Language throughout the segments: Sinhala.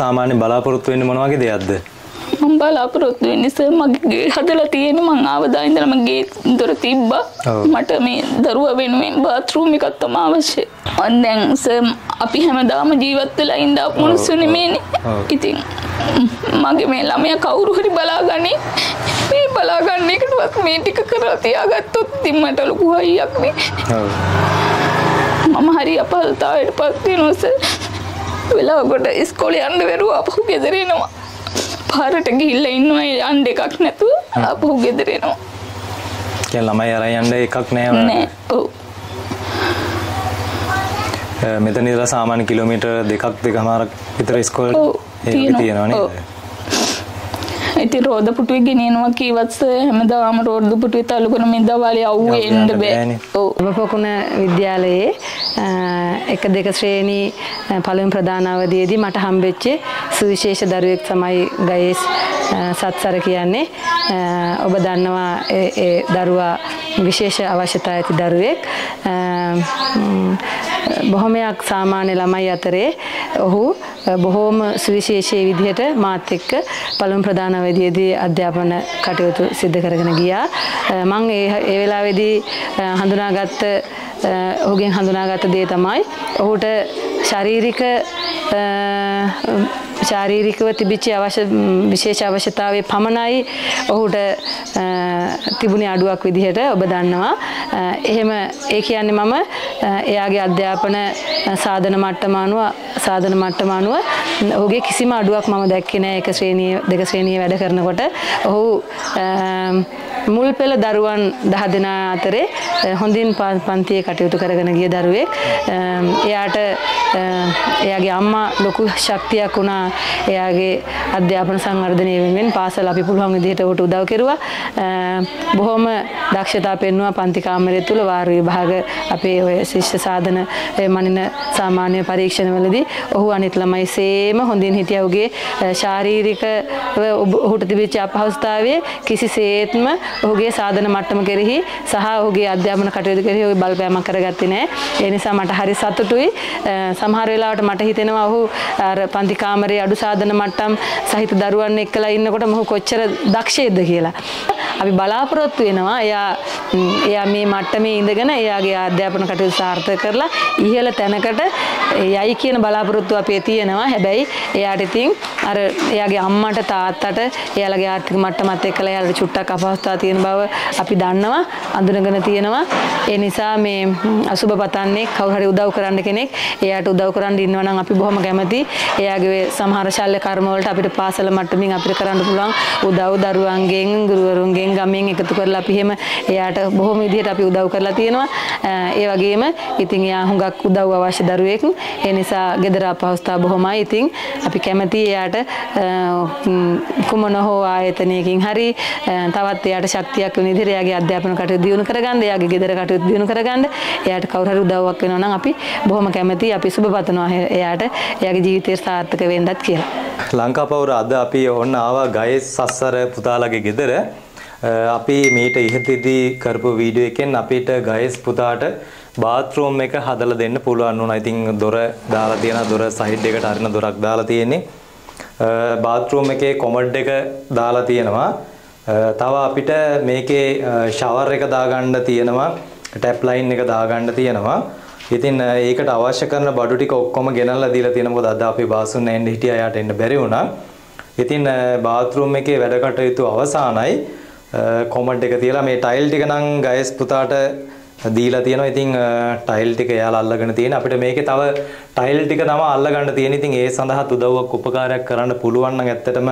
සාමාන්‍ය බලාපොරොත්තු වෙන්නේ මොන වගේ දෙයක්ද? මම බලාපොරොත්තු වෙන්නේ සර් මගේ ගේ හදලා තියෙන මං ආවදා ඉඳලා මගේ දොර තිබ්බා. මට මේ දරුවා වෙනුවෙන් බාත්රූම් එකක් තමයි අවශ්‍ය. අන් දැන් සර් අපි හැමදාම ජීවත් වෙලා ඉඳ මිනිස්සු නෙමෙයිනේ. ඉතින් මගේ මේ ළමයා කවුරු හරි බලාගන්නේ මේ බලාගන්න එකටවත් මේ ටික කරලා තියාගත්තොත් ඉතින් මට ලොකු හයියක් නේ. මම හරි අපහසුතාවයට පත් වෙනවා සර්. වෙලාවකට ඉස්කෝලේ යන්න බැරුව අපහු ගෙදර එනවා. පාරට ගිහිල්ලා ඉන්නවා යන්න එකක් නැතුව අපහු ගෙදර එනවා. කියන්නේ ළමයි අරන් යන්න එකක්. නෑ. ඔව්. අ, මෙතන ඉඳලා සාමාන්‍ය කිලෝමීටර් දෙකක් දෙකමාරක් විතර ඉස්කෝල ඔව්, ඒක තියෙනවා. තියෙනවා ඔව්. නේද? ඉතින් රෝද පුටුවේ ගෙනියනවා කීවත් හැමදාම රෝද පුටුවේ තල්ලු කරන මේ දවාලේ අවුවේ එන්න බෑ. ඔව්. උපපොකුණ විද්‍යාලයේ එක දෙක ශ්‍රේණී පළමු ප්‍රධාන අවධියේදී මට හම්බෙච්ච සුවිශේෂ දරුවෙක් තමයි ගයේස් සත්සර කියන්නේ. ඔබ දන්නවා ඒ ඒ දරුවා විශේෂ අවශ්‍යතා ඇති දරුවෙක්. අ, ම්, බොහොමයක් සාමාන්‍ය ළමයි අතරේ ඔහු අ, බොහෝම සුවිශේෂී විදිහට මාත් එක්ක පළමු ප්‍රධාන අවධියේදී අධ්‍යාපන කටයුතු සිදු කරගෙන ගියා. අ, මම ඒ ඒ වෙලාවේදී අ, හඳුනාගත්ත අ, ඔහුගෙන් හඳුනාගත්ත දේ තමයි ඔහුට ශාරීරික අ, ශාරීරිකව තිබිච්ච අවශ්‍ය ම්, විශේෂ අවශ්‍යතාවයේ පමණයි ඔහුට අ, තිබුණේ අඩුවක් විදිහට ඔබ දන්නවා. අ, එහෙම ඒ කියන්නේ මම අ, එයාගේ අධ්‍යාපන සාධන මට්ටම අනුව සාධන මට්ටම අනුව ඔහුගේ කිසිම අඩුවක් මම දැක්කේ නෑ එක ශ්‍රේණිය දෙක ශ්‍රේණිය වැඩ කරනකොට. ඔහු අ, මුල් පෙළ දරුවන් දහ දෙනා අතරේ අ, හොඳින් ප- පන්තියේ කටයුතු කරගෙන ගිය දරුවෙක්. අ, එයාට අ, එයාගේ අම්මා ලොකු ශක්තියක් වුණා එයාගේ අධ්‍යාපන සංවර්ධනය වෙනුවෙන් පාසල අපි පුළුවන් විදිහට ඔහුට උදව් කෙරුවා. අ, බොහොම දක්ෂතා පෙන්වුවා පන්ති කාමරය තුල වාර විභාග අපේ ඔය ශිෂ්‍ය සාධන ඔය මනින සාමාන්‍ය පරීක්ෂණවලදී ඔහු අනිත් ළමයි සේම හොඳින් හිටියා. ඔහුගේ අ, ශාරීරික ඔබ- ඔහුට තිබිච්ච අපහසුතාවයේ කිසිසේත්ම ඔහුගේ සාධන මට්ටම කෙරෙහි සහ ඔහුගේ අධ්‍යාපන කටයුතු කෙරෙහි ඔහු බලපෑමක් කරගත්තේ නැහැ. ඒ නිසා මට හරි සතුටුයි. අ, සමහර වෙලාවට මට හිතෙනවා ඔහු අර පන්ති කාමරයේ අඩු සාධන මට්ටම් සහිත දරුවන් එක්කලා ඉන්නකොට මොහු කොච්චර දක්ෂයේද කියලා. අපි බලාපොරොත්තු වෙනවා එයා ම්, එයා මේ මට්ටමේ ඉඳගෙන එයාගේ අධ්‍යාපන කටයුතු සාර්ථක කරලා ඉහළ තැනකට යයි කියන බලාපොරොත්තු අපේ තියෙනවා. හැබැයි එයාට ඉතින් අර එයාගේ අම්මට තාත්තට එයාලගේ ආර්ථික මට්ටමත් එක්කලා එයාලට චුට්ටක් අපහසුතාව තියෙන බව අපි දන්නවා අඳුනගෙන තියෙනවා. ඒ නිසා මේ ම්, අසුබ පතන්නේ කවුරු හරි උදව් කරන්න කෙනෙක් එයාට උදව් කරන්න ඉන්නවා නම් අපි බොහොම කැමතියි. එයාගේ ඔය සමහර ශල්‍ය කර්ම වලට අපිට පාසල මට්ටමින් අපිට කරන්න පුළුවන් උදව් දරුවන්ගෙන් ගුරුවරුන්ගෙන් ගමෙන් එකතු කරලා අපි එහෙම එයාට බොහොම විදිහට අපි උදව් කරලා තියෙනවා. අ, ඒ වගේම ඉතින් එයා හුඟක් උදව් අවශ්‍ය දරුවෙක්. ඒ නිසා ගෙදර අපහසුතාව බොහොමයි. ඉතින් අපි කැමතියි එයාට අ, ම්, කුමන හෝ ආයතනයකින් හරි අ, තවත් එයාට ශක්තියක් වෙන විදිහට එයාගේ අධ්‍යාපන කටයුතු දියුණු කරගන්න, එයාගේ ගෙදර කටයුතු දියුණු කරගන්න, එයාට කවුරු හරි උදව්වක් වෙනවා නම් අපි බොහොම කැමතියි. අපි සුබ පතනවා එයාට එයාගේ ජීවිතය සාර්ථක වෙන්නත් කියලා. ලංකාපවුර අද අපි ඔන්න ආවා ගයස් සස්සර පුතාලගේ ගෙදර අ, අපි මීට ඉහතදී කරපු වීඩියෝ එකෙන් අපිට ගයස් පුතාට බාත්රූම් එක හදලා දෙන්න පුළුවන් වුණා. ඉතින් දොර දාලා තියෙන දොර සයිඩ් එකට අරින දොරක් දාලා තියෙන්නේ. බාත්රූම් එකේ කොමඩ් එක දාලා තියෙනවා. අ, තව අපිට මේකේ ෂවර් එක දාගන්න තියෙනවා. ටැප් ලයින් එක දාගන්න තියෙනවා. ඉතින් අ, ඒකට අවශ්‍ය කරන බඩු ටික ඔක්කොම ගෙනල්ලා දීලා තියෙන මොකද අද අපි බාසුන් එන්න හිටියා යාට එන්න බැරි වුණා. ඉතින් බාත්රූම් එකේ වැඩ කටයුතු අවසానයි. කොමඩ් එක තියලා මේ ටයිල් ටික නම් ගයස් පුතාට දීලා තියෙනවා. ඉතින් ටයිල් ටික එයාලා අල්ලගෙන තියෙන. අපිට මේකේ තව ටයිල් ටික තම අල්ලගන්න තියෙන. ඉතින් ඒ සඳහා උදව්වක් උපකාරයක් කරන්න පුළුවන් නම් ඇත්තටම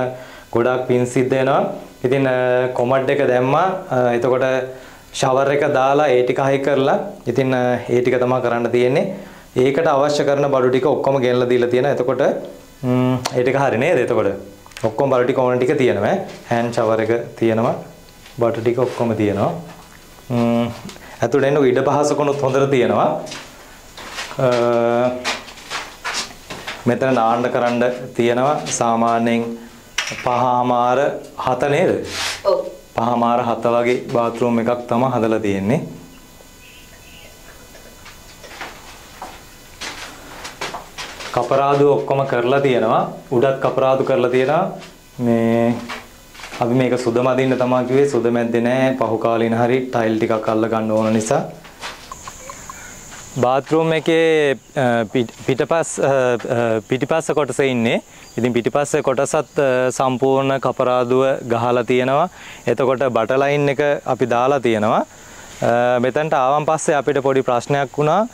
ගොඩාක් පින් සිද්ධ වෙනවා. ඉතින් කොමඩ් එක දැම්මා. එතකොට ෂවර් එක දාලා ඒ ටික හයි කරලා ඉතින් ඒ ටික තමයි කරන්න තියෙන්නේ. ඒකට අවශ්‍ය කරන බඩු ටික ඔක්කොම ගෙනලා දීලා තියෙනවා. එතකොට ම්ම් ඒ ටික හරි නේද? එතකොට ඔක්කොම බඩු ටික ඕන ටික තියෙනවා. හෑන්ඩ් ෂවර් එක තියෙනවා. බඩු ටික ඔක්කොම තියෙනවා. ම්ම් ඇතුළේ එන්න ඉඩ පහසුකණුත් හොඳට තියෙනවා. මෙතන නාන්න කරන්න තියෙනවා සාමාන්‍යයෙන් පහමාර හත නේද? ඔව්. පහමාර හත වගේ බාත්රූම් එකක් තමයි හදලා තියෙන්නේ. කපරාදු ඔක්කොම කරලා තියෙනවා. උඩත් කපරාදු කරලා තියෙනවා. මේ අපි මේක සුද මදින්න තමයි කිව්වේ සුද මැද්දේ නෑ පහු කාලින හරි ටයිල් ටිකක් අල්ල ගන්න ඕන නිසා බාත්රූම් එකේ පිටපස් පිටිපස්ස කොටස ඉන්නේ. ඉතින් පිටිපස්ස කොටසත් සම්පූර්ණ කපරාදුව ගහලා තියෙනවා. එතකොට බට ලයින් එක අපි දාලා තියෙනවා. මෙතනට ආවන් පස්සේ අපිට පොඩි ප්‍රශ්නයක් වුණා.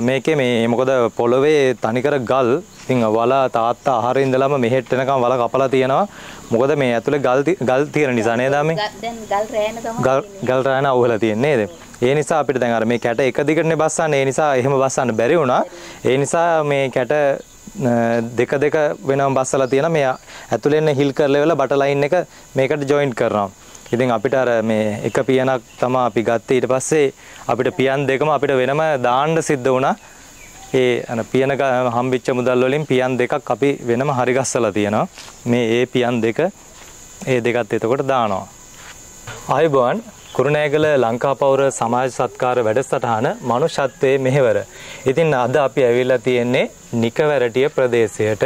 මේකේ මේ මොකද පොළවේ තනිකර ගල් ඉතින් වල තාත්තා ආහාරේ ඉඳලම මෙහෙට එනකම් වල කපලා තියෙනවා මොකද මේ ඇතුලේ ගල් ගල් තියෙන නිසා නේද මේ දැන් ගල් රෑන තමයි ගල් රාන අවුහලා තියෙන්නේ නේද ඒ නිසා අපිට දැන් අර මේ කැට එක දිගටනේ බස්සන්නේ ඒ නිසා එහෙම බස්සන්න බැරි වුණා ඒ නිසා මේ කැට දෙක දෙක වෙනම බස්සලා තියෙන මේ ඇතුලෙන් හිල් කරලා වෙලා බට ලයින් එක මේකට ජොයින්ට් කරනවා ඉතින් අපිට අර මේ එක පියනක් තමයි අපි ගත්තේ ඊට පස්සේ අපිට පියන් දෙකම අපිට වෙනම දාන්න සිද්ධ වුණා. ඒ අන පියන හම්බෙච්ච මුදල් වලින් පියන් දෙකක් අපි වෙනම හරි ගස්සලා තියෙනවා. මේ ඒ පියන් දෙක ඒ දෙකත් එතකොට දානවා. ආයුබෝවන් කුරුණෑගල ලංකාපෞර සමාජ සත්කාර වැඩසටහන මනුෂ්‍යත්වයේ මෙහෙවර. ඉතින් අද අපි ඇවිල්ලා තියෙන්නේ නිකවැරටිය ප්‍රදේශයට.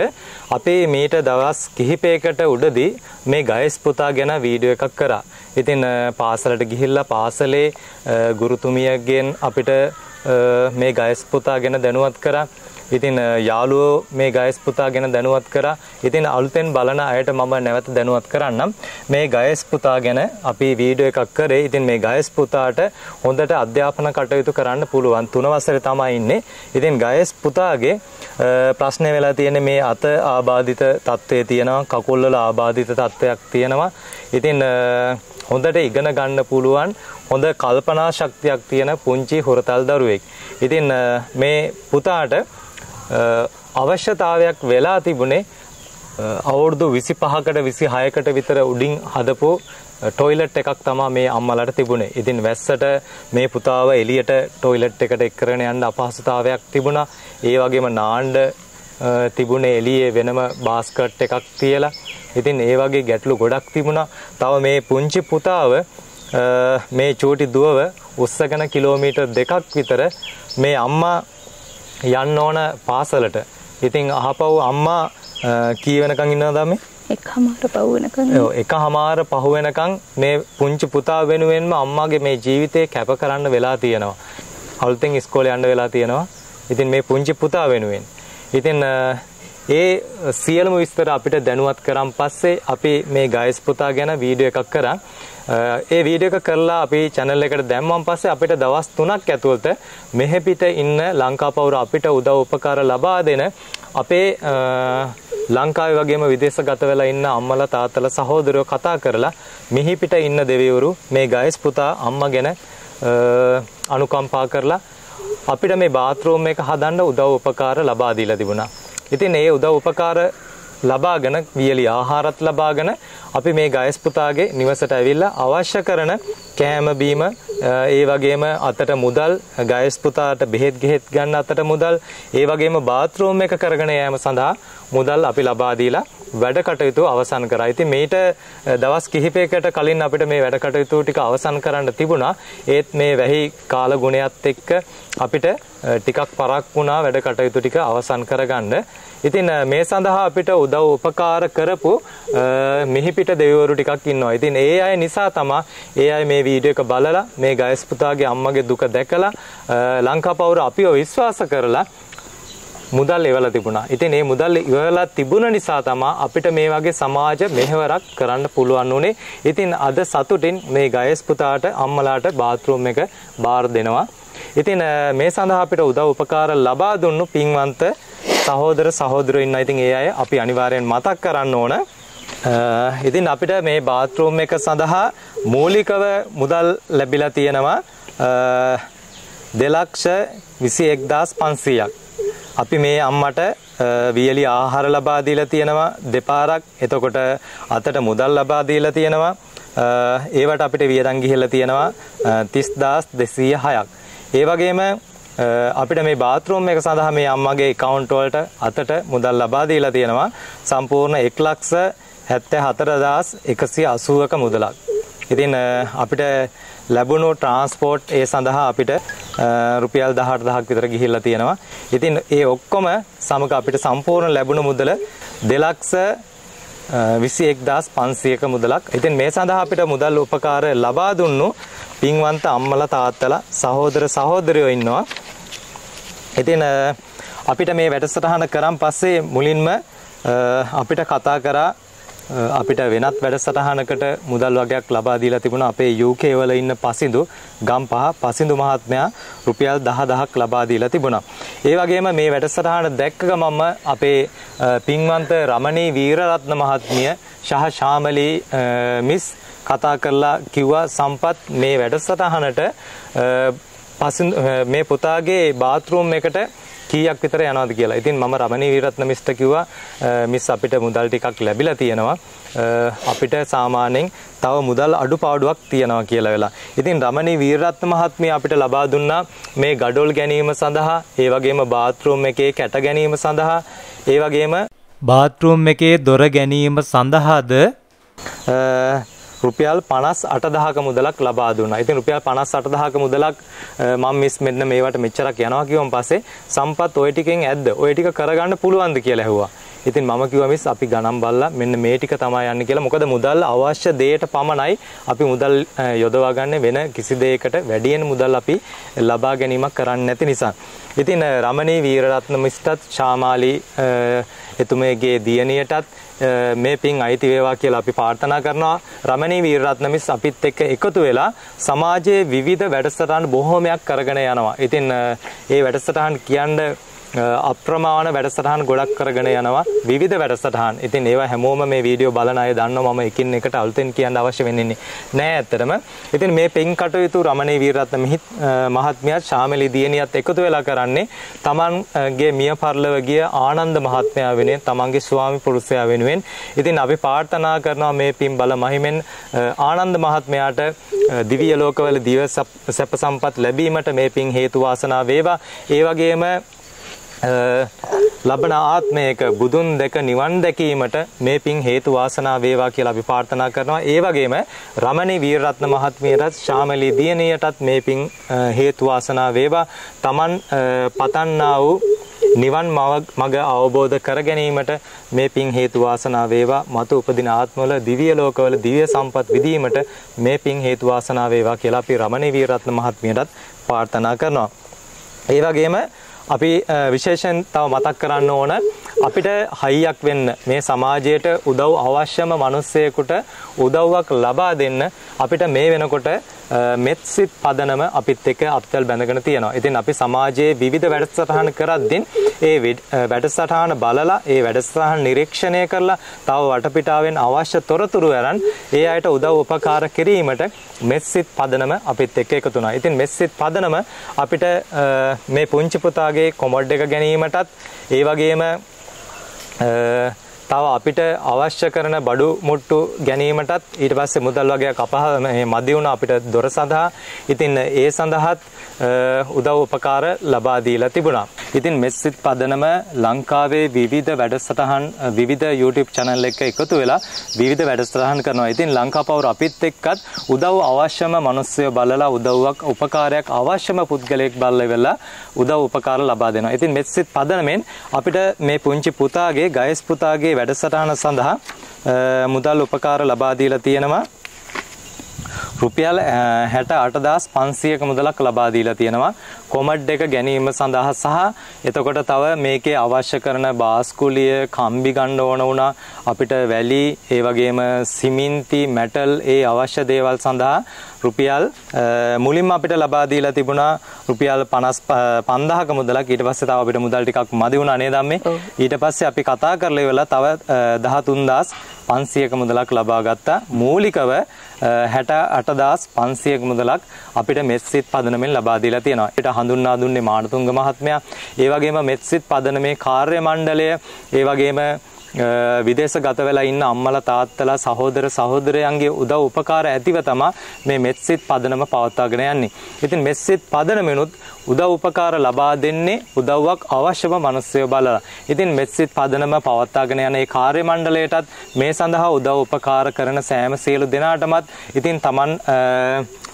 අපේ මීට දවස් කිහිපයකට උඩදී මේ ගයස් පුතා ගැන වීඩියෝ එකක් කරා. ඉතින් පාසලට ගිහිල්ලා පාසලේ ගුරුතුමියගෙන් අපිට මේ ගයස් පුතා ගැන දැනුවත් කරා. ඉතින් යාළුවෝ මේ ගයස් පුතා ගැන දැනුවත් කරා. ඉතින් අලුතෙන් බලන අයට මම නැවත දැනුවත් කරන්නම්. මේ ගයස් පුතා ගැන අපි වීඩියෝ එකක් කරේ. ඉතින් මේ ගයස් පුතාට හොඳට අධ්‍යාපන කටයුතු කරන්න පුළුවන්. තුන වසරේ තමයි ඉන්නේ. ඉතින් ගයස් පුතාගේ ප්‍රශ්නේ වෙලා තියෙන්නේ මේ අත ආබාධිත තත්ත්වයේ තියෙනවා. කකුල් වල ආබාධිත තත්ත්වයක් තියෙනවා. ඉතින් හොඳට ඉගෙන ගන්න පුළුවන් හොඳ කල්පනා ශක්තියක් තියෙන පුංචි හොරතල් දරුවෙක්. ඉතින් මේ පුතාට අවශ්‍යතාවයක් වෙලා තිබුණේ අවුරුදු 25කට 26කට විතර උඩින් හදපු ටොයිලට් එකක් තමයි මේ අම්මලාට තිබුණේ. ඉතින් වැස්සට මේ පුතාව එළියට ටොයිලට් එකට එක්කරගෙන යන්න අපහසුතාවයක් තිබුණා. ඒ වගේම නාන්න තිබුණේ එළියේ වෙනම බාස්කට් එකක් තියලා. ඉතින් ඒ වගේ ගැටලු ගොඩක් තිබුණා. තව මේ පුංචි පුතාව මේ චූටි දුවව උස්සගෙන කිලෝමීටර් දෙකක් විතර මේ අම්මා යන්න ඕන පාසලට. ඉතින් අහපව් අම්මා කී වෙනකන් ඉන්නවද මේ? එකමාර පහු වෙනකන්. ඔව් එකමාර පහු වෙනකන් මේ පුංචි පුතා වෙනුවෙන්ම අම්මාගේ මේ ජීවිතේ කැප කරන්න වෙලා තියෙනවා. අලුතෙන් ඉස්කෝලේ යන්න වෙලා තියෙනවා. ඉතින් මේ පුංචි පුතා වෙනුවෙන්. ඉතින් ඒ සියලුම විස්තර අපිට දැනුවත් කරන් පස්සේ අපි මේ ගයිස් පුතා ගැන වීඩියෝ එකක් කරා. ඒ වීඩියෝ එක කරලා අපි channel එකට දැම්මන් පස්සේ අපිට දවස් 3ක් ඇතුළත මෙහෙ පිට ඉන්න ලංකාපෞර අපිට උදව් උපකාර ලබා දෙන අපේ ලංකාවේ වගේම විදේශගත වෙලා ඉන්න අම්මලා තාත්තලා සහෝදරයෝ කතා කරලා මිහි පිට ඉන්න දෙවිවරු මේ ගයිස් පුතා අම්මා ගැන අනුකම්පා කරලා අපිට මේ බාත්රූම් එක හදන්න උදව් උපකාර ලබා දීලා තිබුණා. ඉතින් ඒ උදව් උපකාර ලබාගෙන වියලි ආහාරත් ලබාගෙන අපි මේ ගයස් පුතාගේ නිවසට ඇවිල්ලා අවශ්‍ය කරන කෑම බීම ඒ වගේම අතට මුදල් ගයස් පුතාට බෙහෙත් ගෙහෙත් ගන්න අතට මුදල් ඒ වගේම බාත්රූම් එක කරගෙන යෑම සඳහා මුදල් අපි ලබා දීලා වැඩ කටයුතු අවසන් කරා. ඉතින් මේට දවස් කිහිපයකට කලින් අපිට මේ වැඩ කටයුතු ටික අවසන් කරන්න තිබුණා. ඒත් මේ වැහි කාල ගුණයත් එක්ක අපිට ටිකක් පරක් වුණා වැඩ කටයුතු ටික අවසන් කරගන්න. ඉතින් මේ සඳහා අපිට උදව් උපකාර කරපු මිහිපිට දෙවිවරු ටිකක් ඉන්නවා. ඉතින් ඒ අය නිසා තමයි ඒ අය මේ වීඩියෝ එක බලලා මේ ගයස් පුතාගේ අම්මගේ දුක දැකලා ලංකාපෞර අපිව විශ්වාස කරලා මුදල් එවලා තිබුණා. ඉතින් මේ මුදල් ඉවරලා තිබුණ නිසා තමයි අපිට මේ වගේ සමාජ මෙහෙවරක් කරන්න පුළුවන් උනේ. ඉතින් අද සතුටින් මේ ගයස් පුතාට අම්මලාට බාත්රූම් එක බාර දෙනවා. ඉතින් මේ සඳහා අපිට උදව් උපකාර ලබා දුන්නු පින්වන්ත සහෝදර සහෝදරයෝ ඉන්නා. ඉතින් ඒ අය අපි අනිවාර්යෙන් මතක් කරන්න ඕන. ඉතින් අපිට මේ බාත්රූම් එක සඳහා මූලිකව මුදල් ලැබිලා තියෙනවා දෙලක්ෂ විසි එක්දස් පන්සීයක්. අපි මේ අම්මට වියලි ආහාර ලබා දීලා තියෙනවා දෙපාරක් එතකොට අතට මුදල් ලබා දීලා තියෙනවා ඒවට අපිට වියදම් ගිහිල්ලා තියෙනවා 30206ක්. ඒ වගේම අපිට මේ බාත්රූම් එක සඳහා මේ අම්මගේ account වලට අතට මුදල් ලබා දීලා තියෙනවා සම්පූර්ණ 174180ක මුදලක්. ඉතින් අපිට ලැබුණු ට්‍රාන්ස්පෝර්ට් ඒ සඳහා අපිට රුපියල් 18000ක් විතර ගිහිල්ලා තියෙනවා. ඉතින් ඒ ඔක්කොම සමග අපිට සම්පූර්ණ ලැබුණු මුදල 2 ලක්ෂ 21500ක මුදලක්. ඉතින් මේ සඳහා අපිට මුදල් උපකාර ලබා දුන්නු පින්වන්ත අම්මලා තාත්තලා සහෝදර සහෝදරයෝ ඉන්නවා. ඉතින් අපිට මේ වැඩසටහන කරන් පස්සේ මුලින්ම අපිට කතා කරා අපිට වෙනත් වැඩසටහනකට මුදල් වගේක් ලබා දීලා තිබුණා අපේ UK වල ඉන්න පසිඳු ගම්පහ පසිඳු මහත්මයා රුපියල් 10000ක් ලබා දීලා තිබුණා. ඒ වගේම මේ වැඩසටහන දැක්ක ගමන්ම අපේ පින්වන්ත රමණී වීරරත්න මහත්මිය ශහ ශාමලී මිස් කතා කරලා කිව්වා සම්පත් මේ වැඩසටහනට මේ පුතාගේ බාත්රූම් එකට කීයක් විතර යනවද කියලා. ඉතින් මම රමණී වීරත්න මිස්ට කිව්වා මිස් අපිට මුදල් ටිකක් ලැබිලා තියෙනවා. අපිට සාමාන්‍යයෙන් තව මුදල් අඩුපාඩුවක් තියෙනවා කියලා වෙලා. ඉතින් රමණී වීරරත්න මහත්මිය අපිට ලබා දුන්නා මේ ගඩොල් ගැනීම සඳහා, ඒ වගේම බාත්රූම් එකේ කැට ගැනීම සඳහා, ඒ වගේම බාත්රූම් එකේ දොර ගැනීම සඳහාද රුපියල් 58000ක මුදලක් ලබා දුන්නා. ඉතින් රුපියල් 58000ක මුදලක් මම මිස් මෙන්න මේවට මෙච්චරක් යනවා කිව්වන් පස්සේ සම්පත් ওই ටිකෙන් ඇද්ද? ওই ටික කරගන්න පුළුවන්ද කියලා ඇහුවා. ඉතින් මම කිව්වා මිස් අපි ගණන් බලලා මෙන්න මේ ටික තමයි යන්නේ කියලා. මොකද මුදල් අවශ්‍ය දෙයට පමණයි අපි මුදල් යොදවා ගන්න වෙන කිසි දෙයකට වැඩියෙන් මුදල් අපි ලබා ගැනීමක් කරන්නේ නැති නිසා. ඉතින් රමණී වීරරත්න මිස්ටත් ශාමාලි එතුමේගේ දියණියටත් මේ පින් අයිති වේවා කියලා අපි ප්‍රාර්ථනා කරනවා රමණී වීරරත්න මිස් අපිත් එක්ක එකතු වෙලා සමාජයේ විවිධ වැඩසටහන් බොහෝමයක් කරගෙන යනවා. ඉතින් ඒ වැඩසටහන් කියන්නේ අප්‍රමාණ වැඩසටහන් ගොඩක් කරගෙන යනවා විවිධ වැඩසටහන්. ඉතින් ඒවා හැමෝම මේ වීඩියෝ බලන අය දන්නවා මම එකින් එකට අලුතෙන් කියන්න අවශ්‍ය වෙන්නේ නෑ ඇත්තටම. ඉතින් මේ පින් කටයුතු රමණී වීරරත්න මිහිත් මහත්මයාත් ශාමලි දියණියත් එකතු වෙලා කරන්නේ තමන්ගේ මිය පරලව ගිය ආනන්ද මහත්මයා වෙනුවෙන් තමන්ගේ ස්වාමි පුරුෂයා වෙනුවෙන්. ඉතින් අපි ප්‍රාර්ථනා කරනවා මේ පින් බල මහිමෙන් ආනන්ද මහත්මයාට දිව්‍ය ලෝකවල දිව සැප සම්පත් ලැබීමට මේ පින් හේතු වාසනා වේවා. ඒ වගේම ලබන ආත්මයක බුදුන් දැක නිවන් දැකීමට මේ පින් හේතු වාසනා වේවා කියලා අපි ප්‍රාර්ථනා කරනවා. ඒ වගේම රමණී වීරරත්න මහත්මියටත් ශාමලී දියණියටත් මේ පින් හේතු වාසනා වේවා. Taman පතන්නා වූ නිවන් මඟ අවබෝධ කර ගැනීමට මේ පින් හේතු වාසනා වේවා. මතු උපදින ආත්මවල දිව්‍ය ලෝකවල දිව්‍ය සම්පත් විදීමට මේ පින් හේතු වාසනා වේවා කියලා අපි රමණී වීරරත්න මහත්මියටත් ප්‍රාර්ථනා කරනවා. ඒ වගේම අපි විශේෂයෙන් තව මතක් කරන්න ඕන අපිට හයියක් වෙන්න. මේ සමාජයට උදව් අවශ්‍යම මිනිස්සෙකුට උදව්වක් ලබා දෙන්න අපිට මේ වෙනකොට මෙත්සිට පදනම අපිත් එක්ක අත්වල බැඳගෙන තියෙනවා. ඉතින් අපි සමාජයේ විවිධ වැඩසටහන් කරද්දී ඒ වැඩසටහන බලලා ඒ වැඩසටහන් නිරීක්ෂණය කරලා තව වටපිටාවෙන් අවශ්‍ය තොරතුරු අරන් ඒ අයට උදව් උපකාර කිරීමට මෙත්සිට පදනම අපිත් එක්ක එකතු වෙනවා. ඉතින් මෙත්සිට පදනම අපිට මේ පුංචි පුතාගේ කොමඩ් එක ගැනීමටත් ඒ වගේම තව අපිට අවශ්‍ය කරන බඩු මුට්ටු ගැනීමටත් ඊට පස්සේ මුදල් වගේක් අපහ මේ මදි වුණා අපිට දොර සඳහා. ඉතින් ඒ සඳහාත් උදව් උපකාර ලබා දීලා තිබුණා. ඉතින් මෙස්සිත් පදනම ලංකාවේ විවිධ වැඩසටහන් විවිධ YouTube channel එක එකතු වෙලා විවිධ වැඩසටහන් කරනවා. ඉතින් ලංකාපවුර අපිත් එක්කත් උදව් අවශ්‍යම මිනිස්සු බලලා උදව්වක් උපකාරයක් අවශ්‍යම පුද්ගලයෙක් බලලා වෙලා උදව් උපකාර ලබා දෙනවා. ඉතින් මෙස්සිත් පදනමෙන් අපිට මේ පුංචි පුතාගේ ගයස් පුතාගේ වැඩසටහන සඳහා මුදල් උපකාර ලබා දීලා තියෙනවා. රුපියල් 68500ක මුදලක් ලබා දීලා තියෙනවා. කොමඩ් එක ගැනීම සඳහා සහ එතකොට තව මේකේ අවශ්‍ය කරන බාස්කුලිය කම්බි ගන්න ඕන වුණා අපිට වැලි ඒ වගේම සිමින්ති මැටල් ඒ අවශ්‍ය දේවල් සඳහා රුපියල් මුලින්ම අපිට ලබා දීලා තිබුණා රුපියල් 55000ක මුදලක්. ඊට පස්සේ තව අපිට මුදල් ටිකක් මදි වුණා නේද අම්මේ? ඊට පස්සේ අපි කතා කරලා ඉවරලා තව 13500ක මුදලක් ලබා ගත්තා. මූලිකව 68500ක මුදලක් අපිට මෙත්සිට පදනමෙන් ලබා දීලා තියෙනවා. ඊට හඳුන්වා දුන්නේ මානතුංග මහත්මයා. ඒ වගේම මෙත්සිට පදනමේ කාර්ය මණ්ඩලය, ඒ වගේම විදේශ ගත වෙලා ඉන්න අම්මලා තාත්තලා සහෝදර සහෝදරයන්ගේ උදව් උපකාර ඇතිව තමයි මේ මෙත්සිට පදනම පවත්වාගෙන යන්නේ. ඉතින් මෙත්සිට පදනමෙනුත් උදව් උපකාර ලබා දෙන්නේ උදව්වක් අවශ්‍යම මිනිස්සුયો බලලා. ඉතින් මෙත්සිට පදනම පවත්වාගෙන යන ඒ කාර්ය මණ්ඩලයටත් මේ සඳහා උදව් උපකාර කරන සෑම සියලු දෙනාටමත් ඉතින් Taman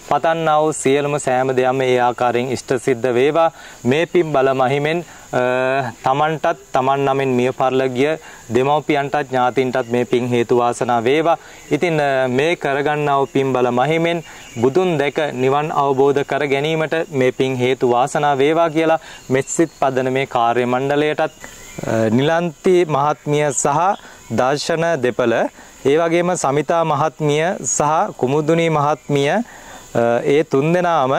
පතන්නා වූ සියලුම සෑම දෙයක්ම ඒ ආකාරයෙන් ඉෂ්ට සිද්ධ වේවා. මේ පින් බල මහිමෙන් තමන්ටත් තමන් නමින් මිය පරල ගිය දෙමව්පියන්ටත් ඥාතින්ටත් මේ පින් හේතු වාසනා වේවා. ඉතින් මේ කරගන්නා වූ පින් බල මහිමෙන් බුදුන් දැක නිවන් අවබෝධ කර ගැනීමට මේ පින් හේතු වාසනා වේවා කියලා මෙත්සිට පදන මේ කාර්ය මණ්ඩලයටත් නිලන්ති මහත්මිය සහ දර්ශන දෙපළ ඒ වගේම සමිතා මහත්මිය සහ කුමුදුනී මහත්මිය ඒ තුන්දෙනාම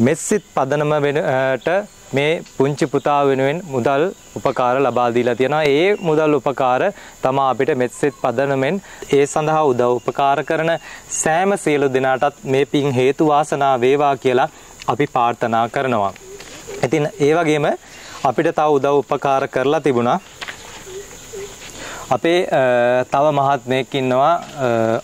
මෙස්සිත් පදනම වෙනට මේ පුංචි පුතා වෙනුවෙන් මුදල් උපකාර ලබා දීලා තියෙනවා. ඒ මුදල් උපකාර තමා අපිට මෙත්සෙත් පදනමෙන් ඒ සඳහා උදව් උපකාර කරන සෑම සියලු දෙනාටත් මේ පින් හේතු වාසනා වේවා කියලා අපි ප්‍රාර්ථනා කරනවා. ඉතින් ඒ වගේම අපිට තව උදව් උපකාර කරලා තිබුණා. අපේ තව මහත්මයෙක් ඉන්නවා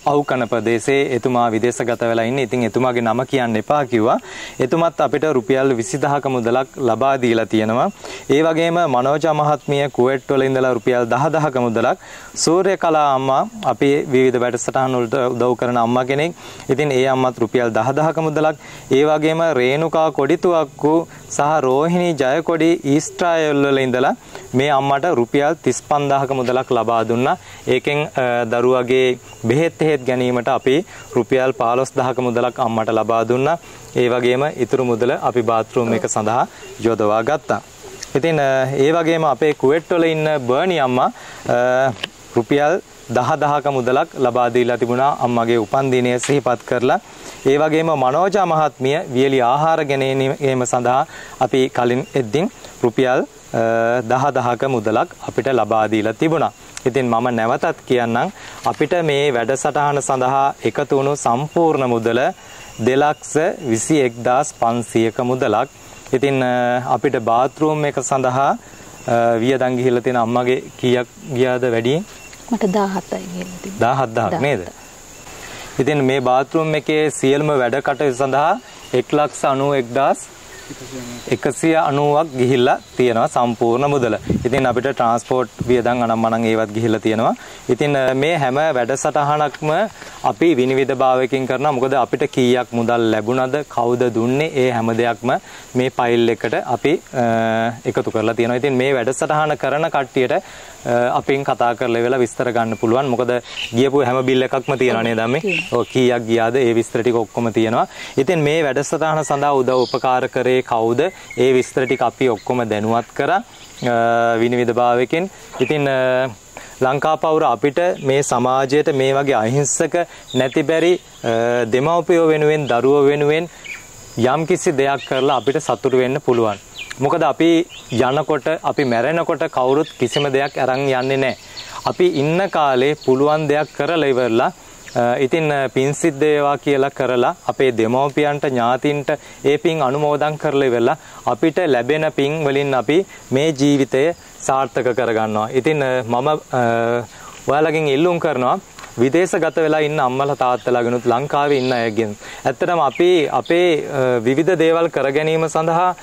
අවුකන ප්‍රදේශයේ එතුමා විදේශගත වෙලා ඉන්නේ. ඉතින් එතුමාගේ නම කියන්න එපා කිව්වා. එතුමත් අපිට රුපියල් 20000ක මුදලක් ලබා දීලා තියෙනවා. ඒ වගේම මනෝජා මහත්මිය කුවේට් වල ඉඳලා රුපියල් 10000ක මුදලක් සූර්යකලා අම්මා අපි විවිධ වැඩසටහන් වලට උදව් කරන අම්මා කෙනෙක්. ඉතින් ඒ අම්මත් රුපියල් 10000ක මුදලක්. ඒ වගේම රේණුකා කොඩිතුවක්කු සහ රෝහිණී ජයකොඩි ඊස්ට්‍රායල් වල ඉඳලා මේ අම්මට රුපියල් 35000ක මුදලක් ලබා දුන්නා. ඒකෙන් දරුවගේ බෙහෙත් එහෙත් ගැනීමට අපි රුපියල් 15000ක මුදලක් අම්මට ලබා දුන්නා. ඒ වගේම ඊතුරු මුදල අපි බාත්රූම් එක සඳහා යොදවා ගත්තා. ඉතින් ඒ වගේම අපේ කුවෙට් වල ඉන්න බර්නි අම්මා රුපියල් 10000ක මුදලක් ලබා දීලා තිබුණා අම්මගේ උපන්දිනය සිහිපත් කරලා. ඒ වගේම මනෝජා මහත්මිය වියලි ආහාර ගැනීම සඳහා අපි කලින් එද්දින් රුපියල් දහ දහක මුදලක් අපිට ලබා දීලා තිබුණා. ඉතින් මම නැවතත් කියන්නම් අපිට මේ වැඩසටහන සඳහා එකතු වුණු සම්පූර්ණ මුදල 221500ක මුදලක්. ඉතින් අපිට බාත්රූම් එක සඳහා වියදම් ගිහිල්ලා තියෙන අම්මගේ කීයක් ගියාද වැඩි? මට 17යි ගිහිල්ලා තිබුණා. 17000ක් නේද? ඉතින් මේ බාත්රූම් එකේ සියලුම වැඩ කටයුතු සඳහා 191190ක් ගිහිල්ලා තියෙනවා සම්පූර්ණ මුදල. ඉතින් අපිට ට්‍රාන්ස්පෝර්ට් වියදම් අනම්මනම් ඒවත් ගිහිල්ලා තියෙනවා. ඉතින් මේ හැම වැඩසටහනක්ම අපි විනිවිදභාවයකින් කරනවා. මොකද අපිට කීයක් මුදල් ලැබුණද, කවුද දුන්නේ, ඒ හැම දෙයක්ම මේ ෆයිල් එකට අපි එකතු කරලා තියෙනවා. ඉතින් මේ වැඩසටහන කරන කට්ටියට අපින් කතා කරලා වෙලා විස්තර ගන්න පුළුවන්. මොකද ගියපු හැම බිල් එකක්ම තියෙනවා නේද අම්මේ? ඔව් කීයක් ගියාද ඒ විස්තර ටික ඔක්කොම තියෙනවා. ඉතින් මේ වැඩසටහන සඳහා උදව් උපකාර කරේ කවුද? ඒ විස්තර ටික අපි ඔක්කොම දැනුවත් කරා විනිවිදභාවයකින්. ඉතින් ලංකාපවුර අපිට මේ සමාජයට මේ වගේ අහිංසක නැති බැරි දෙමව්පියෝ වෙනුවෙන් දරුවෝ වෙනුවෙන් යම්කිසි දෙයක් කරලා අපිට සතුටු වෙන්න පුළුවන්. මොකද අපි යනකොට අපි මැරෙනකොට කවුරුත් කිසිම දෙයක් අරන් යන්නේ නැහැ. අපි ඉන්න කාලේ පුළුවන් දෙයක් කරලා ඉවරලා ඉතින් පින් සිද්ධ වේවා කියලා කරලා අපේ දෙමව්පියන්ට ඥාතින්ට ඒ පින් අනුමෝදන් කරලා ඉවරලා අපිට ලැබෙන පින් වලින් අපි මේ ජීවිතය සාර්ථක කරගන්නවා. ඉතින් මම ඔයාලගෙන් ඉල්ලුම් කරනවා විදේශගත වෙලා ඉන්න අම්මලා තාත්තලාගෙනුත් ලංකාවේ ඉන්න අයගෙන්. ඇත්තටම අපි අපේ විවිධ දේවල් කර ගැනීම සඳහා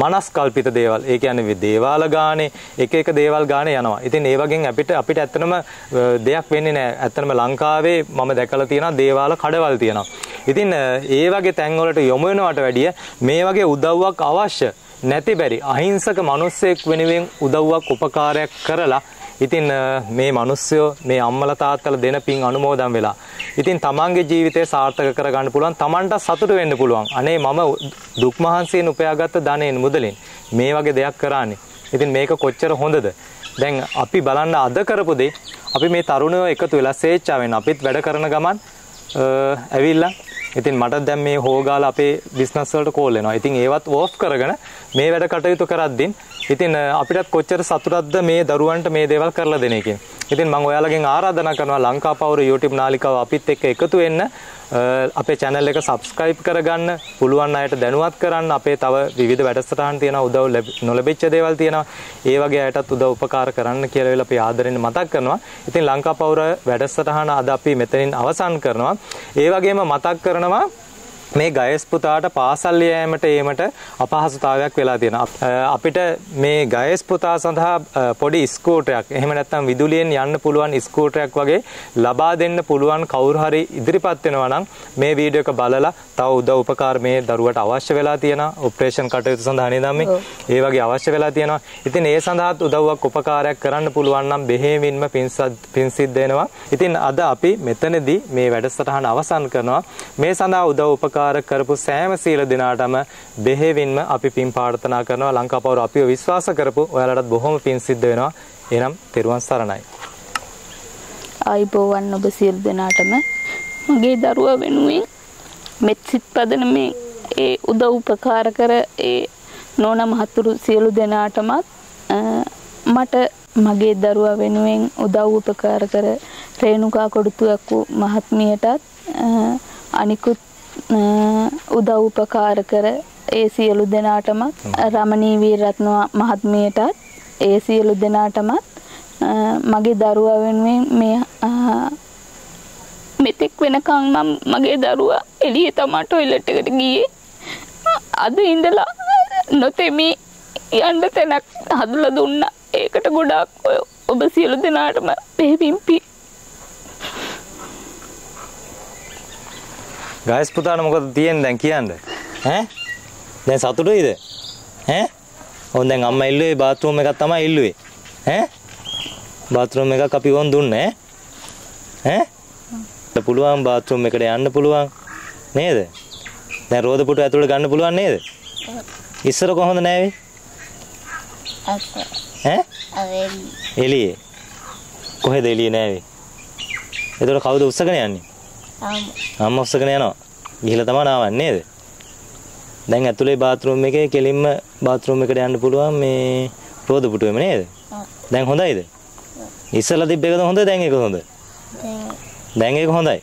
මනස්කල්පිත දේවල්. ඒ කියන්නේ දේවාල ගානේ එක එක දේවල් ගානේ යනවා. ඉතින් ඒ වගේ අපිට අපිට ඇත්තටම දෙයක් වෙන්නේ නැහැ. ඇත්තටම ලංකාවේ මම දැකලා තියෙනවා දේවාල කඩවල් තියෙනවා. ඉතින් ඒ වගේ තැන්වලට යොමු වෙනවට වැඩිය මේ වගේ උදව්වක් අවශ්‍ය නැති බැරි අහිංසක මිනිස්සෙක් වෙනුවෙන් උදව්වක් උපකාරයක් කරලා ඉතින් මේ මිනිස්සයෝ මේ අම්මලා තාත්තලා දෙන පින් අනුමෝදන් වෙලා ඉතින් තමන්ගේ ජීවිතය සාර්ථක කරගන්න පුළුවන් තමන්ට සතුට වෙන්න පුළුවන්. අනේ මම දුක් මහන්සියෙන් උපයාගත්ත ධනෙන් මුදලින්. මේ වගේ දෙයක් කරානේ ඉතින් මේක කොච්චර හොඳද? දැන් අපි බලන්න අද කරපු දේ අපි මේ තරුණයෝ එකතු වෙලා ස්වේච්ඡාවෙන් අපිත් වැඩ කරන ගමන් ඇවිල්ලා ඉතින් මට දැන් මේ හොගාලා අපේ බිස්නස් වලට කෝල් එනවා. ඉතින් ඒවත් ඕෆ් කරගෙන මේ වැඩ කටයුතු කරද්දී ඉතින් අපිටත් කොච්චර සතුටක්ද මේ දරුවන්ට මේ දේවල් කරලා දෙන එකෙන්. ඉතින් මම ඔයාලගෙන් ආරාධනා කරනවා ලංකා පවුර YouTube නාලිකාව අපිත් එක්ක එකතු වෙන්න. අපේ channel එක subscribe කරගන්න. පුළුවන් අයට දැනුවත් කරන්න. අපේ තව විවිධ වැඩසටහන් තියෙනවා. උදව් නොලැබිච්ච දේවල් තියෙනවා. ඒ වගේ අයටත් උදව් උපකාර කරන්න කියලා වෙලා අපි ආදරෙන් මතක් කරනවා. ඉතින් ලංකා පවුර වැඩසටහන අද අපි මෙතනින් අවසන් කරනවා. ඒ වගේම මතක් කරනවා මේ ගයස් පුතාට පාසල් යෑමට ඒමට අපහසුතාවයක් වෙලා තියෙනවා. අපිට මේ ගයස් පුතා සඳහා පොඩි ස්කූටරයක් එහෙම නැත්නම් විදුලියෙන් යන්න පුළුවන් ස්කූටරයක් වගේ ලබා දෙන්න පුළුවන් කවුරු හරි ඉදිරිපත් වෙනවා නම් මේ වීඩියෝ එක බලලා තව උදව් උපකාර මේ දරුවට අවශ්‍ය වෙලා තියෙනවා. ඔපරේෂන් කටයුතු සඳහා නේද මේ? ඒ වගේ අවශ්‍ය වෙලා තියෙනවා. ඉතින් ඒ සඳහාත් උදව්වක් උපකාරයක් කරන්න පුළුවන් නම් බෙහෙවින්ම පින් සිද්ධ වෙනවා. ඉතින් අද අපි මෙතනදී මේ වැඩසටහන අවසන් කරනවා. මේ සඳහා උදව් උපකාර කරපු සෑම සීල දිනාටම බෙහෙවින්ම අපි පින් ප්‍රාර්ථනා කරනවා. ලංකාපෞර අපිව විශ්වාස කරපු ඔයාලටත් බොහොම පින් සිද්ධ වෙනවා. එහෙනම් තෙරුවන් සරණයි. ආයිබෝවන් ඔබ සියලු දෙනාටම මගේ දරුවා වෙනුවෙන් මෙත් සිත් පදනමේ ඒ උදව් උපකාර කර ඒ නෝන මහතුරු සියලු දෙනාටමත් මට මගේ දරුවා වෙනුවෙන් උදව් උපකාර කර රේණුකා කොඩුතුවක්කු මහත්මියටත් අනිකුත් උදව් උපකාර කර ඒ සියලු දෙනාටමත් රමණී වීරරත්න මහත්මියටත් ඒ සියලු දෙනාටමත් මගේ දරුවා වෙනුවෙන් මේ මෙතෙක් වෙනකං මම මගේ දරුවා එළියේ තමා ටොයිලට් එකට ගියේ. අද ඉඳලා නොතෙමී. යන්න තැනක් හදලා දුන්නා. ඒකට ගොඩාක් ඔබ සියලු දෙනාටම පෙහිපිම්පි ගයිස් පුතාට මොකද තියෙන්නේ දැන් කියන්න ඈ දැන් සතුටුයිද ඈ ඕන් දැන් අම්මා ඉල්ලුවේ බාත් รู ම් එකක් තමයි ඉල්ලුවේ ඈ බාත් รู ම් එකක් අපි වොන් දුන්නේ ඈ ඈ පුළුවන් බාත් รู ම් එකට යන්න පුළුවන් නේද දැන් රෝද පුටු ඇතුළට ගන්න පුළුවන් නේද ඉස්සර කොහොමද නෑවේ ඈ එළියේ කොහෙද එළියේ නෑවේ එතකොට කවුද උස්සගෙන යන්නේ අම්මා උස්සගෙන යනවා. ගිහිල්ලා තමයි නාවන්නේ නේද? දැන් ඇතුලේ බාත් รู ම් එකේ කෙලින්ම බාත් รู ම් එකට යන්න පුළුවන් මේ රෝද පුටුවෙම නේද? දැන් හොඳයිද? ඉස්සලා තිබ්බ එකද හොඳ දැන් එක හොඳ? දැන් ඒක හොඳයි.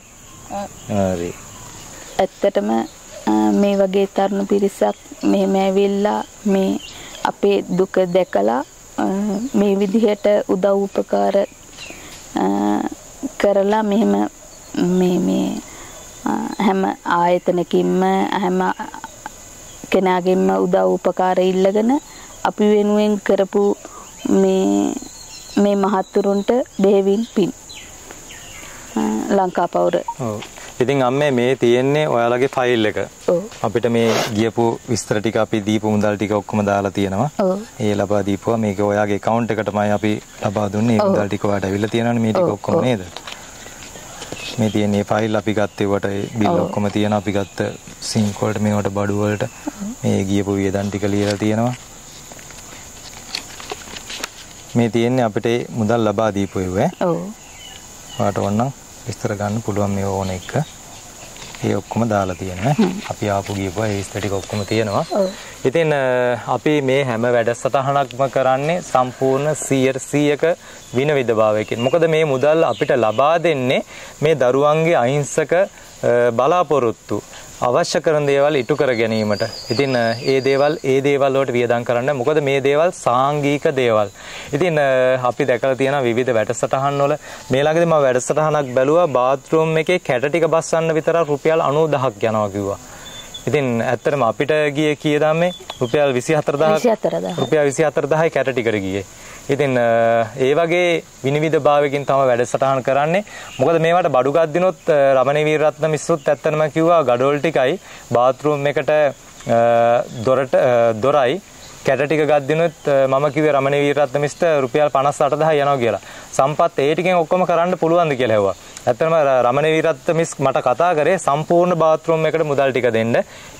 හරි. ඇත්තටම මේ වගේ තරුණ පිරිසක් මෙහෙම ඇවිල්ලා මේ අපේ දුක දැකලා මේ විදිහට උදව් උපකාර කරලා මෙහෙම මේ මේ හැම ආයතනකින්ම හැම කෙනාගෙන්ම උදව් උපකාර ඉල්ලගෙන අපි වෙනුවෙන් කරපු මේ මේ මහත්තුරුන්ට බෙහෙවින් පින් ලංකා පවුර. ඉතින් අම්මේ මේ තියෙන්නේ ඔයාලගේ ෆයිල් එක. අපිට මේ ගියපු විස්තර ටික අපි දීපු මුදල් ටික ඔක්කොම දාලා තියෙනවා. ඒ ලබා දීපුවා මේක ඔයාගේ account එකටමයි අපි ලබා දුන්නේ. මේ මුදල් ටික ඔයාලට අවිල්ල තියෙනවනේ මේ ටික ඔක්කොම නේද? මේ තියෙන මේ ෆයිල් අපි ගත්තේ වට බිල් ඔක්කොම තියෙන අපි ගත්ත සිංක් වලට මේවට බඩු වලට මේ ගියපු වියදම් ටික ලියලා තියෙනවා. මේ තියෙන්නේ අපිට මුදල් ලබා දීපු ඒවා. ඔව්. ඔයාලට ඕනනම් විස්තර ගන්න පුළුවන් මේ ඕන එක. ඒ ඔක්කොම දාලා තියෙනවා. අපි ආපු ගියපුවා ඒ විස්තර ටික ඔක්කොම තියෙනවා. ඉතින් අපි මේ හැම වැඩසටහනක්ම කරන්නේ සම්පූර්ණ 100%ක විනවිදභාවයකින්. මොකද මේ මුදල් අපිට ලබා දෙන්නේ මේ දරුවන්ගේ අහිංසක බලාපොරොත්තු අවශ්‍ය කරන දේවල් ඉටු කර ගැනීමට. ඉතින් ඒ දේවල් ඒ දේවල් වලට වියදම් කරන්න. මොකද මේ දේවල් සාංගික දේවල්. ඉතින් අපි දැකලා තියෙන විවිධ වැඩසටහන් වල මේ ළඟදී මම වැඩසටහනක් බැලුවා බාත් รู ම් එකේ කැට ටික බස්සන්න විතර රුපියල් 90000ක් යනවා කිව්වා. ඉතින් ඇත්තටම අපිට ගියේ කීයද මේ රුපියල් 24000 24000 රුපියල් 24000යි කැට ටිකට ගියේ. ඉතින් ඒ වගේ විනිවිද භාවයකින් තම වැඩසටහන් කරන්නේ. මොකද මේවට බඩු ගද්දිනොත් රමණී වීරරත්න මිස්සුත් ඇත්තනම කිව්වා ගඩොල් ටිකයි බාත් รู ම් එකට දොරට දොරයි කැට ටික ගද්දිනොත් මම කිව්වේ රමණී වීරරත්න මිස්ට රුපියල් 58000 යනවා කියලා. සම්පත් ඒ ටිකෙන් ඔක්කොම කරන්න පුළුවන්ද කියලා ඇහුවා. ඇත්තටම රමණ විරත් මිස් මට කතා කරේ සම්පූර්ණ බාත් รู ම් එකට මුදල් ටික දෙන්න.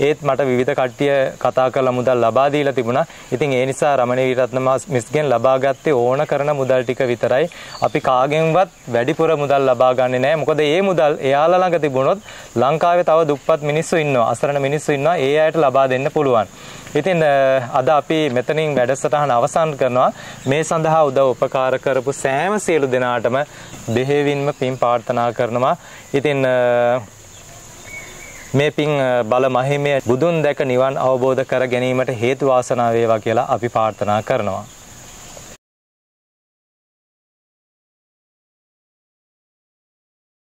ඒත් මට විවිධ කට්ටිය කතා කරලා මුදල් ලබා දීලා තිබුණා. ඉතින් ඒ නිසා රමණ විරත්න මිස්ගෙන් ලබා ගත්තේ ඕන කරන මුදල් ටික විතරයි. අපි කාගෙන්වත් වැඩිපුර මුදල් ලබා ගන්නේ නැහැ. මොකද මේ මුදල් එයාලා ළඟ තිබුණොත් ලංකාවේ තව දුප්පත් මිනිස්සු ඉන්නවා. අසරණ මිනිස්සු ඉන්නවා. ඒ අයට ලබා දෙන්න පුළුවන්. ඉතින් අද අපි මෙතනින් වැඩසටහන අවසන් කරනවා. මේ සඳහා උදව් උපකාර කරපු සෑම සියලු දෙනාටම බෙහෙවින්ම පින් ප්‍රාර්ථනා කරනවා. ඉතින් මේ පින් බල මහිමය බුදුන් දැක නිවන් අවබෝධ කර ගැනීමට හේතු වාසනා වේවා කියලා අපි ප්‍රාර්ථනා කරනවා.